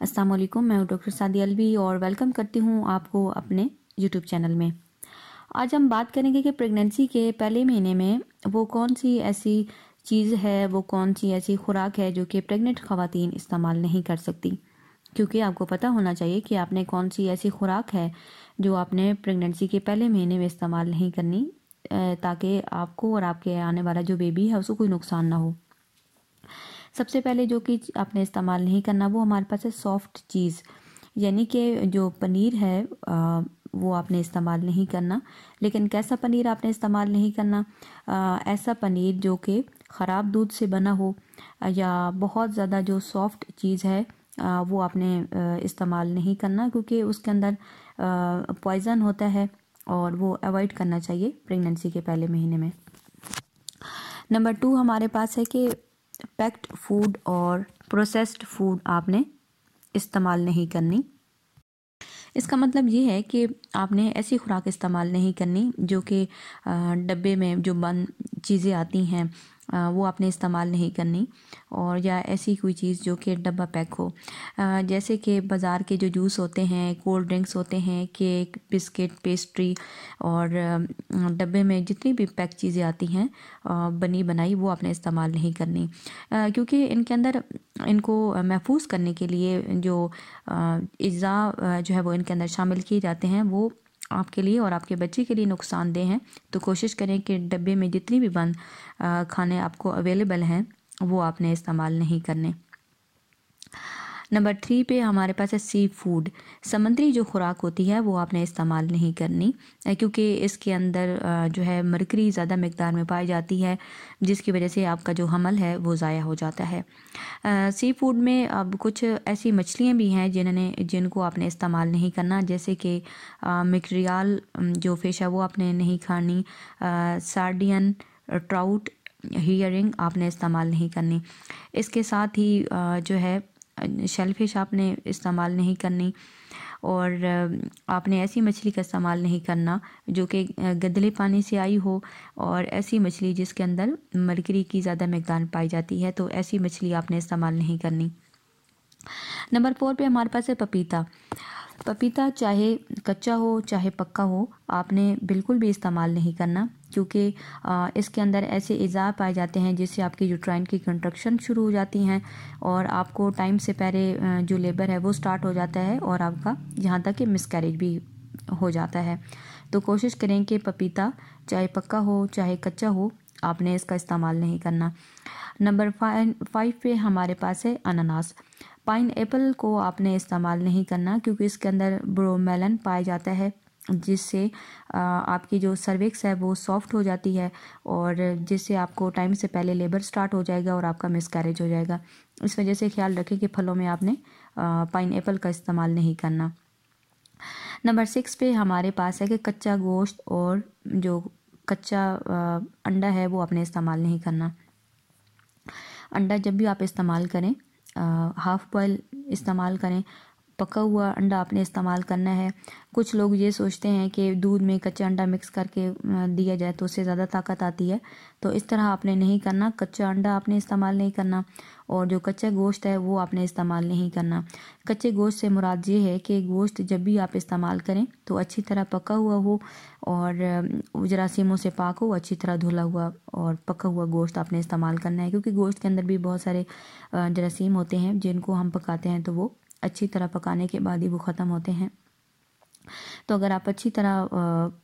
अस्सलाम वालेकुम, मैं डॉक्टर सादी अलवी और वेलकम करती हूँ आपको अपने यूट्यूब चैनल में। आज हम बात करेंगे कि प्रेगनेंसी के पहले महीने में वो कौन सी ऐसी चीज़ है, वो कौन सी ऐसी खुराक है जो कि प्रेग्नेंट खातन इस्तेमाल नहीं कर सकती। क्योंकि आपको पता होना चाहिए कि आपने कौन सी ऐसी खुराक है जो आपने प्रेगनेंसी के पहले महीने में इस्तेमाल नहीं करनी ताकि आपको और आपके आने वाला जो बेबी है उसको कोई नुकसान ना हो। सबसे पहले जो कि आपने इस्तेमाल नहीं करना वो हमारे पास है सॉफ्ट चीज़ यानी कि जो पनीर है आ, वो आपने इस्तेमाल नहीं करना। लेकिन कैसा पनीर आपने इस्तेमाल नहीं करना? आ, ऐसा पनीर जो कि ख़राब दूध से बना हो या बहुत ज़्यादा जो सॉफ्ट चीज़ है आ, वो आपने इस्तेमाल नहीं करना क्योंकि उसके अंदर पॉइज़न होता है और वो अवॉइड करना चाहिए प्रेगनेंसी के पहले महीने में। नंबर टू हमारे पास है कि पैक्ड फ़ूड और प्रोसेस्ड फ़ूड आपने इस्तेमाल नहीं करनी। इसका मतलब ये है कि आपने ऐसी खुराक इस्तेमाल नहीं करनी जो कि डब्बे में जो बंद चीज़ें आती हैं वो आपने इस्तेमाल नहीं करनी और या ऐसी कोई चीज़ जो कि डब्बा पैक हो। जैसे कि बाज़ार के जो जूस होते हैं, कोल्ड ड्रिंक्स होते हैं, केक, बिस्किट, पेस्ट्री और डब्बे में जितनी भी पैक चीज़ें आती हैं बनी बनाई, वो आपने इस्तेमाल नहीं करनी। क्योंकि इनके अंदर इनको महफूज करने के लिए जो अज़ा जो है वो इनके अंदर शामिल किए जाते हैं, वो आपके लिए और आपके बच्चे के लिए नुकसानदेह हैं। तो कोशिश करें कि डब्बे में जितनी भी बंद खाने आपको अवेलेबल हैं, वो आपने इस्तेमाल नहीं करने। नंबर थ्री पे हमारे पास है सी फ़ूड समुद्री जो खुराक होती है, वो आपने इस्तेमाल नहीं करनी क्योंकि इसके अंदर जो है मरकरी ज़्यादा मकदार में पाई जाती है, जिसकी वजह से आपका जो हमल है, वो ज़ाया हो जाता है। सी फ़ूड में अब कुछ ऐसी मछलियाँ भी हैं, जिन्होंने, जिनको आपने इस्तेमाल नहीं करना, जैसे कि मकरियाल जो फ़िश है, वो आपने नहीं खानी सार्डियन, ट्राउट, हीयरिंग आपने इस्तेमाल नहीं करनी। इसके साथ ही जो है शेलफिश आपने इस्तेमाल नहीं करनी और आपने ऐसी मछली का इस्तेमाल नहीं करना जो कि गदले पानी से आई हो और ऐसी मछली जिसके अंदर मरकरी की ज़्यादा मकदार पाई जाती है तो ऐसी मछली आपने इस्तेमाल नहीं करनी। नंबर फोर पे हमारे पास है पपीता। पपीता चाहे कच्चा हो, चाहे पक्का हो, आपने बिल्कुल भी इस्तेमाल नहीं करना, क्योंकि इसके अंदर ऐसे इज़ा पाए जाते हैं जिससे आपकी यूट्राइन की कंट्रक्शन शुरू हो जाती हैं और आपको टाइम से पहले जो लेबर है वो स्टार्ट हो जाता है और आपका यहाँ तक कि मिसकैरेज भी हो जाता है। तो कोशिश करें कि पपीता चाहे पक्का हो, चाहे कच्चा हो, आपने इसका इस्तेमाल नहीं करना। नंबर फाइव पे हमारे पास है अनानास। पाइन एप्पल को आपने इस्तेमाल नहीं करना क्योंकि इसके अंदर ब्रोमेलन पाया जाता है, जिससे आपकी जो सर्विक्स है वो सॉफ्ट हो जाती है और जिससे आपको टाइम से पहले लेबर स्टार्ट हो जाएगा और आपका मिसकैरेज हो जाएगा। इस वजह से ख्याल रखें कि फलों में आपने पाइन एप्पल का इस्तेमाल नहीं करना। नंबर सिक्स पे हमारे पास है कि कच्चा गोश्त और जो कच्चा अंडा है वो आपने इस्तेमाल नहीं करना। अंडा जब भी आप इस्तेमाल करें हाफ़ बॉयल इस्तेमाल करें। पका हुआ अंडा आपने इस्तेमाल करना है। कुछ लोग ये सोचते हैं कि दूध में कच्चा अंडा मिक्स करके दिया जाए तो उससे ज़्यादा ताकत आती है। तो इस तरह आपने नहीं करना। कच्चा अंडा आपने इस्तेमाल नहीं करना। और जो कच्चा गोश्त है वो आपने इस्तेमाल नहीं करना। कच्चे गोश्त से मुराद ये है कि गोश्त जब भी आप इस्तेमाल करें तो अच्छी तरह पका हुआ हो और जरासीमों से पाक हो, अच्छी तरह धुला हुआ और पका हुआ गोश्त आपने इस्तेमाल करना है। क्योंकि गोश्त के अंदर भी बहुत सारे जरासीम होते हैं जिनको हम पकाते हैं तो वो अच्छी तरह पकाने के बाद ही वो ख़त्म होते हैं। तो अगर आप अच्छी तरह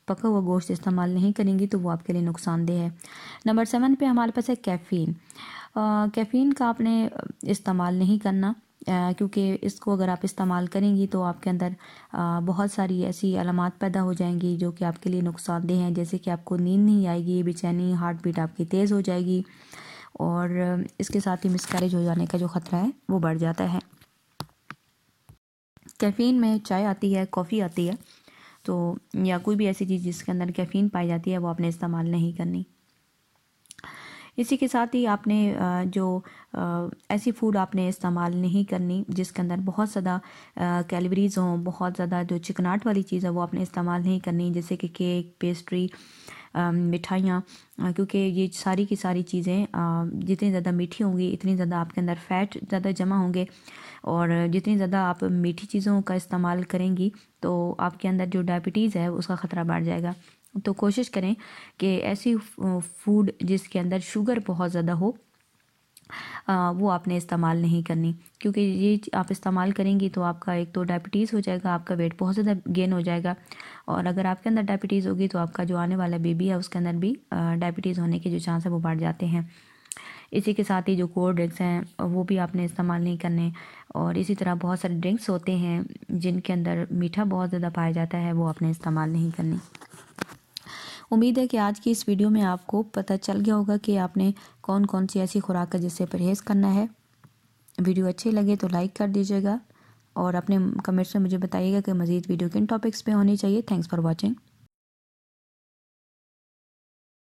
पका हुआ गोश्त इस्तेमाल नहीं करेंगी तो वो आपके लिए नुकसानदेह है। नंबर सेवन पे हमारे पास है कैफ़ीन। कैफ़ीन का आपने इस्तेमाल नहीं करना क्योंकि इसको अगर आप इस्तेमाल करेंगी तो आपके अंदर बहुत सारी ऐसी अलामत पैदा हो जाएँगी, जो कि आपके लिए नुकसानदेह हैं। जैसे कि आपको नींद नहीं आएगी, बेचैनी हार्ट बीट आपकी तेज़ हो जाएगी, और इसके साथ ही मिसकैरेज हो जाने का जो ख़तरा है, वो बढ़ जाता है। कैफ़ीन में चाय आती है, कॉफ़ी आती है तो या कोई भी ऐसी चीज़ जिसके अंदर कैफ़ीन पाई जाती है, वो आपने इस्तेमाल नहीं करनी। इसी के साथ ही आपने जो ऐसी फ़ूड आपने इस्तेमाल नहीं करनी, जिसके अंदर बहुत ज़्यादा कैलोरीज़ हों, बहुत ज़्यादा जो चिकनाट वाली चीज़ है, वो आपने इस्तेमाल नहीं करनी, जैसे कि केक पेस्ट्री मिठाइयाँ क्योंकि ये सारी की सारी चीज़ें जितनी ज़्यादा मीठी होंगी, इतनी ज़्यादा आपके अंदर फ़ैट ज़्यादा जमा होंगे और जितनी ज़्यादा आप मीठी चीज़ों का इस्तेमाल करेंगी तो आपके अंदर जो डायबिटीज़ है, उसका ख़तरा बढ़ जाएगा। तो कोशिश करें कि ऐसी फ़ूड जिसके अंदर शुगर बहुत ज़्यादा हो वो आपने इस्तेमाल नहीं करनी। क्योंकि ये आप इस्तेमाल करेंगी तो आपका एक तो डायबिटीज़ हो जाएगा, आपका वेट बहुत ज़्यादा गेन हो जाएगा। और अगर आपके अंदर डायबिटीज़ होगी तो आपका जो आने वाला बेबी है उसके अंदर भी डायबिटीज़ होने के जो चांस है वो बढ़ जाते हैं। इसी के साथ ही जो कोल्ड ड्रिंक्स हैं, वो भी आपने इस्तेमाल नहीं करने। और इसी तरह बहुत सारे ड्रिंक्स होते हैं जिनके अंदर मीठा बहुत ज़्यादा पाया जाता है, वो आपने इस्तेमाल नहीं करनी। उम्मीद है कि आज की इस वीडियो में आपको पता चल गया होगा कि आपने कौन कौन सी ऐसी खुराक है जिससे परहेज़ करना है। वीडियो अच्छी लगे तो लाइक कर दीजिएगा और अपने कमेंट्स में मुझे बताइएगा कि मज़ीद वीडियो किन टॉपिक्स पे होनी चाहिए। Thanks for watching